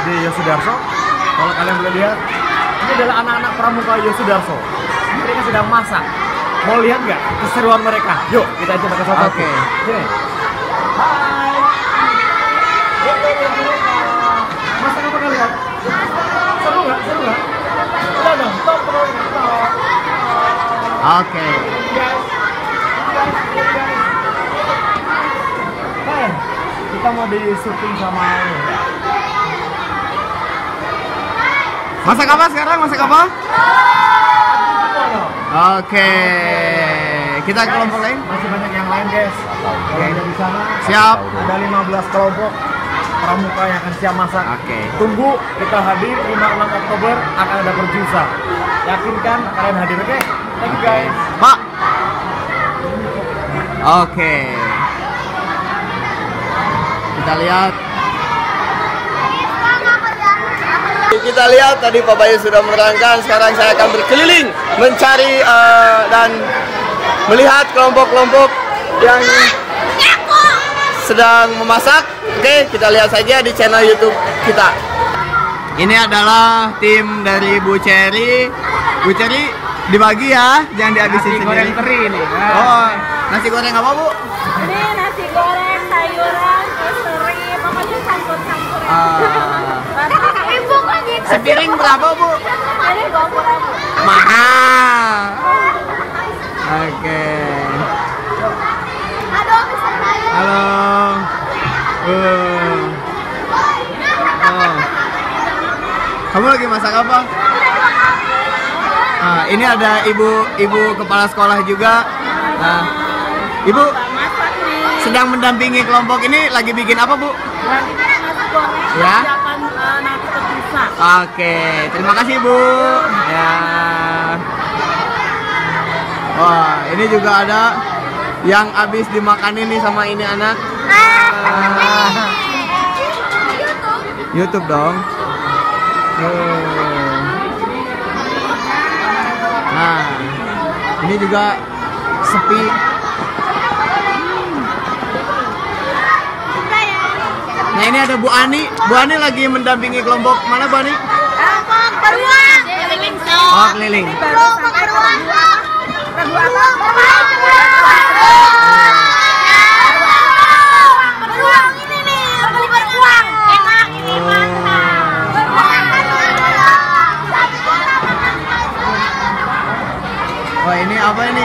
di SD Yosudarso. Kalau kalian boleh lihat, ini adalah anak-anak pramuka Yosudarso. Mereka sedang masak. Mau lihat nggak keseruan mereka? Yuk, kita coba ke satu. Oke. Sini. Hai. Yuk, yuk, yuk, yuk. Masak apa kalian? Seru nggak? Seru nggak? Udah dong, top, top, top. Oke. Guys, guys, guys. Hey, kita mau di syuting sama ini. Masak apa sekarang? Masak apa? Oke. Kita kelompok lain. Masih banyak yang lain, guys. Kalau ada di sana, Siap. ada 15 kelompok pramuka yang akan siap masak. Oke. Tunggu kita hadir 5-6 Oktober akan ada perjusa. Yakinkan kalian hadir, oke? Thank you guys. Pak. Oke. Kita lihat. Kita lihat tadi Pak Bayu sudah menerangkan. Sekarang saya akan berkeliling mencari eh, dan melihat kelompok-kelompok yang sedang memasak. Oke, kita lihat saja di channel YouTube kita. Ini adalah tim dari Bu Cherry. Bu Cherry dibagi ya, jangan dihabisin sendiri. teri ini. Oh, nasi goreng apa bu? Ini nasi goreng, sayuran, terus teri, pokoknya campur-campur. Ah, Ibu kok gitu? sepiring berapa bu? Ini. Mahal. Oke. Saya. Halo. Uh. Oh. Kamu lagi masak apa? Ah, ini ada ibu ibu kepala sekolah juga. Nah, ibu sedang mendampingi kelompok ini lagi bikin apa bu? Kita nasi goreng. Ya. Eh, terpisah. Oke, terima kasih Bu. Ya. Wah, ini juga ada yang habis dimakan ini sama ini anak. Ah, YouTube dong. Oh. Nah, ini juga sepi. Ini ada Bu Ani. Bu Ani lagi mendampingi kelompok mana Bu Ani? Kelompok beruang. Keliling Oh keliling. Sampai beruang. Beruang Beruang ini nih, beli beruang. Enak ini mantap. Wah ini apa ini?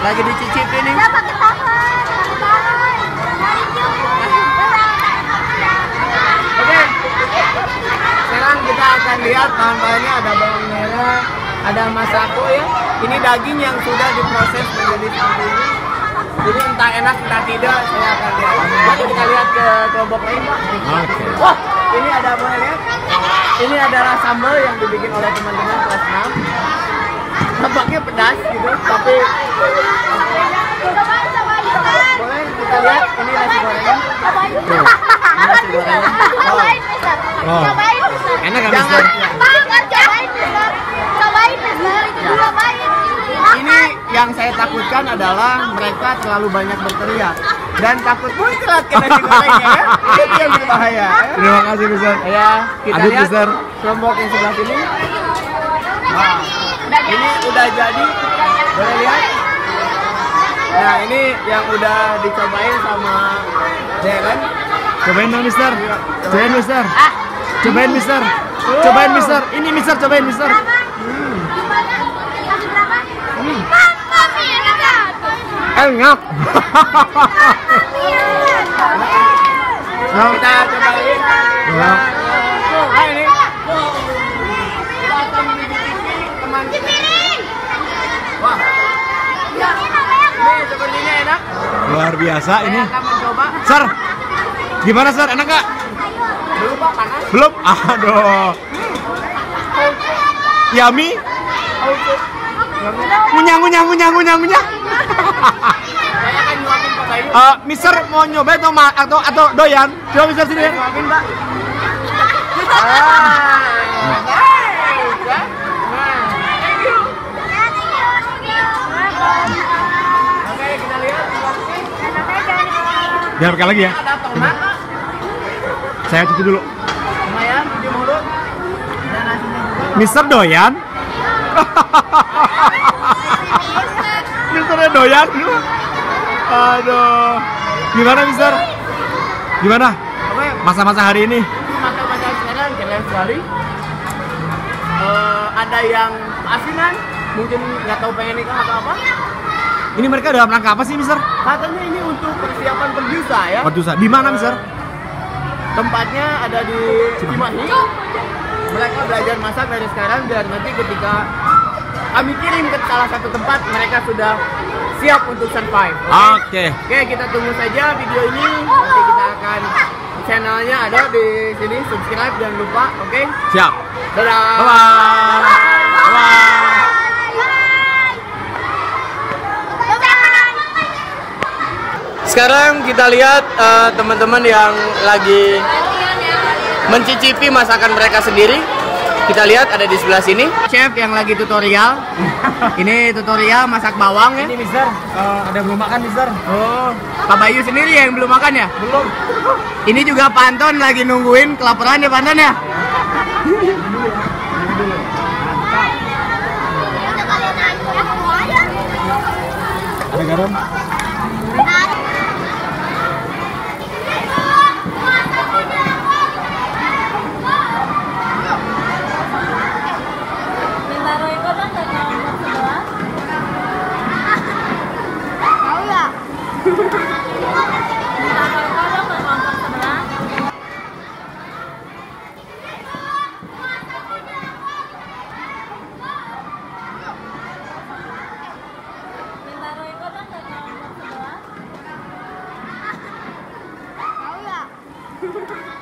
Lagi dicicip ini. Ya pakai tangan. Tangan. Oke. Sekarang kita akan lihat bahan-bahannya ada bawang merah, ada masako ya. Ini daging yang sudah diproses menjadi seperti ini. Jadi entah enak entah tidak saya akan lihat. Mari kita lihat ke kelompok lain Pak. Oke. Wah, ini ada apa lihat? Ini adalah sambal yang dibikin oleh teman-teman kelas 6. Tampaknya pedas gitu, tapi boleh kita lihat ini nasi goreng. Tuh, ini nasi goreng. Oh. Oh. Cobain, Mister. Enak kan, Jangan. Mister? Bang, cobain, Mister. Cobain, Mister. Cobain. Ini yang saya takutkan adalah mereka terlalu banyak berteriak dan takut muncrat ke nasi gorengnya ya. Itu yang berbahaya. ya. Terima kasih, Mister. Ya, kita Adit, lihat Mister. kelompok yang sebelah sini. Wah, ini udah jadi. Boleh lihat? Nah, ini yang udah dicobain sama Darren. Cobain dong, Mister. Cobain, Mister. Cobain, Mister. Cobain, Mister. Ini, Mister, cobain, Mister. Mantap nih, enak. Enak. Kita ini. Ini. Luar biasa ini. Saya mencoba. Sir, gimana, Sir? Enak nggak? Belum? Aduh. Ngunyah, ngunyah. Uh, Mister mau nyoba atau atau atau doyan? Coba bisa sini. Ya. Biar Pak. Lagi ya. Saya cuci dulu. Lumayan, cuci mulut. Dan. Mister doyan. Doyan lu? Aduh. Gimana Mister? Gimana masa-masa hari ini? mata-mata sekarang keren sekali. Eh, ada yang asinan, mungkin nggak tahu pengen nikah atau apa. Ini mereka dalam rangka apa sih Mister? Katanya ini untuk persiapan berjusa ya. Waduh, di mana Mister? Tempatnya ada di Cimahi. Mereka belajar masak dari sekarang biar nanti ketika kami kirim ke salah satu tempat mereka sudah siap untuk survive. Oke? Oke. Oke, kita tunggu saja video ini. Nanti kita akan channelnya ada di sini. Subscribe jangan lupa. Oke? Siap. Dadah. Bye-bye. Bye-bye. Sekarang kita lihat eh, teman-teman yang lagi mencicipi masakan mereka sendiri. Kita lihat ada di sebelah sini. Chef yang lagi tutorial. Ini tutorial masak bawang ya. Ini Mister, eh, ada belum makan Mister? Oh, Pak Bayu sendiri yang belum makan ya? Belum. Ini juga Panton lagi nungguin kelaparan ya Panton ya? Ada garam? Ha ha ha!